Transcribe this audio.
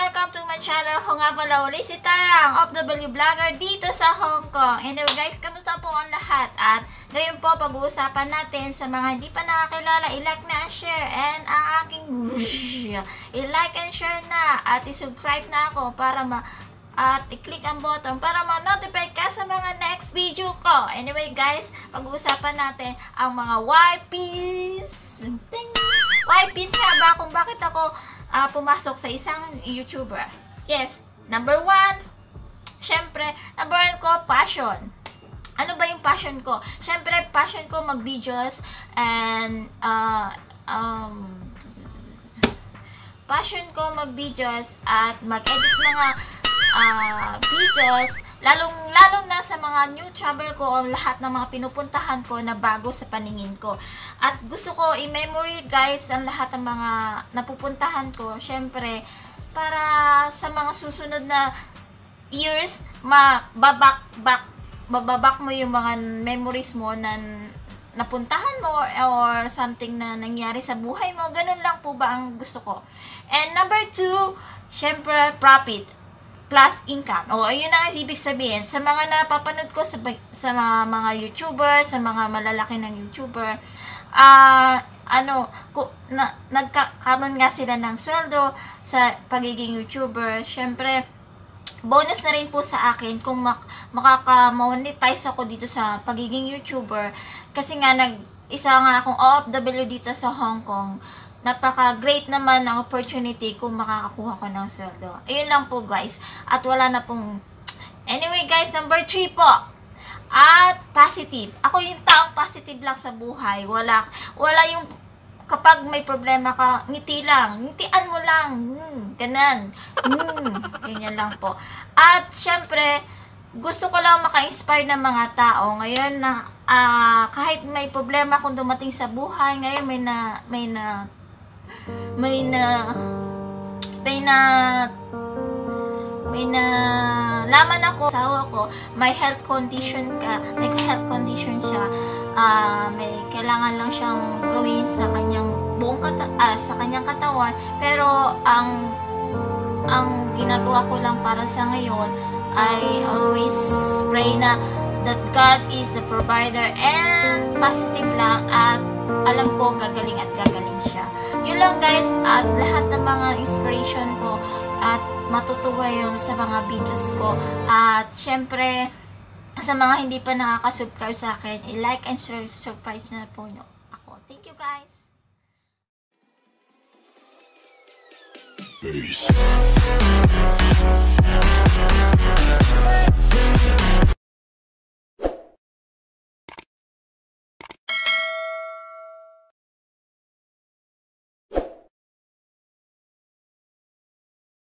Welcome to my channel. Ako nga pala uli si Tara, ang OFW vlogger dito sa Hong Kong. Anyway guys, kamusta po ang lahat? At ngayon po, pag-uusapan natin sa mga hindi pa nakakilala, i-like na and share. And ang aking i-like and share na at i-subscribe na ako para ma at i-click ang button para ma-notify ka sa mga next video ko. Anyway guys, pag-uusapan natin ang mga YPs. Ting! YPs nga ba kung bakit ako ah, pumasok sa isang YouTuber? Yes, number one, syempre, number one ko, passion. Ano ba yung passion ko? Syempre, passion ko mag-videos and uh, um, passion ko mag-videos at mag-edit mga ah, videos, lalong lalong na sa mga new travel ko o lahat ng mga pinupuntahan ko na bago sa paningin ko. At gusto ko i-memory guys ang lahat ng mga napupuntahan ko, syempre para sa mga susunod na years, mababak back bababak mo yung mga memories mo na napuntahan mo or something na nangyari sa buhay mo. Ganun lang po ba ang gusto ko. And number two, syempre, profit plus income. O, ayun ang ibig sabihin. Sa mga napapanood ko sa, sa mga, mga YouTuber, sa mga malalaki ng YouTuber, ah, ano, ku, na, nagkakaroon nga sila ng sweldo sa pagiging YouTuber. Syempre, bonus na rin po sa akin kung mak makaka-monetize ako dito sa pagiging YouTuber. Kasi nga, nag, isa nga akong OFW dito sa Hong Kong napaka-great naman ng opportunity kung makakakuha ko ng sweldo. Ayun lang po guys. At wala na pong... Anyway guys, number 3 po. At positive. Ako yung taong positive lang sa buhay. Wala, wala yung kapag may problema ka, ngiti lang. Ngitian mo lang. Hmm, ganan. Hmm, ganyan lang po. At syempre, gusto ko lang maka-inspire ng mga tao. Ngayon na uh, kahit may problema kung dumating sa buhay, ngayon may na may na may na may na may na laman ako sawa ko. May health condition ka may health condition siya. Uh, may kailangan lang siyang gawin sa kanyang buong kata uh, sa kanyang katawan. Pero ang ang ginagawa ko lang para sa ngayon I always pray na that God is the provider and positive lang at alam ko gagaling at gagaling siya. Yun lang guys at lahat ng mga inspiration ko at matutuwa yung sa mga videos ko at syempre sa mga hindi pa nakaka-subscribe sa akin, i-like and share, surprise na po nyo ako. Thank you guys! Peace.